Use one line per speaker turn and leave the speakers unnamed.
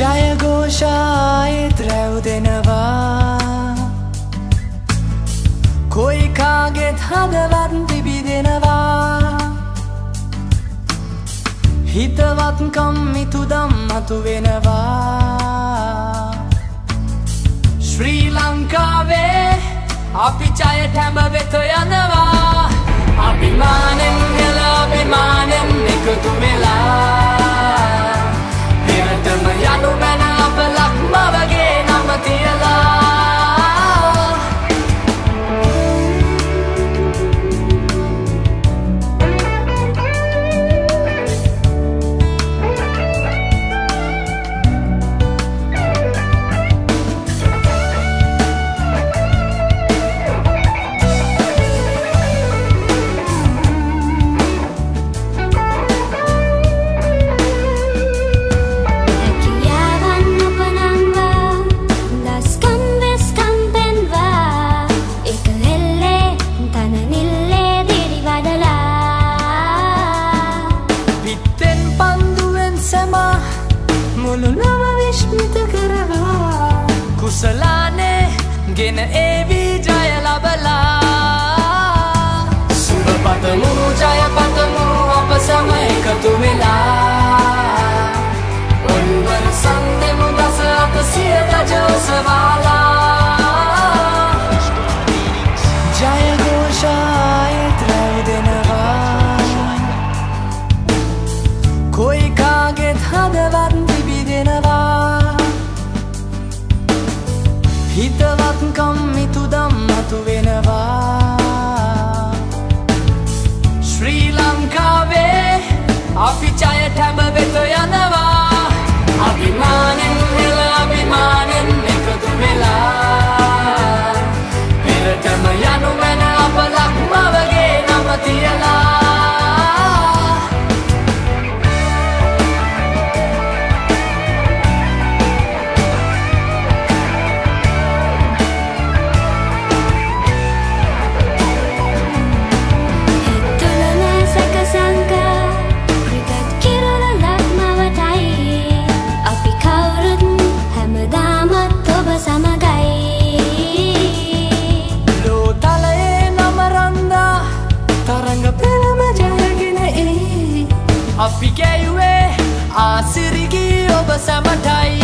සන්තෝෂායෙත් රැව්දෙනවා කොයි කාගෙත් හදවත් තිබිදෙනවා. හිතවත්කම් මිතුදම් මතු වෙනවා. ශ්‍රී ලංකාවේ අපි චයට හැම වෙත යනවා. අභිමානෙන් හෙල අභිමානෙන් එකතු වෙලා. මුළු නව විශ්මිත කරවා. කුසලානේ ගෙන ඒවී ජය ලබලා. සුබ පතමු ජය පතමු අප සම එකතු වෙලා අපි ගැයුවේ ආසිරිගී ඔබ සැමටයි.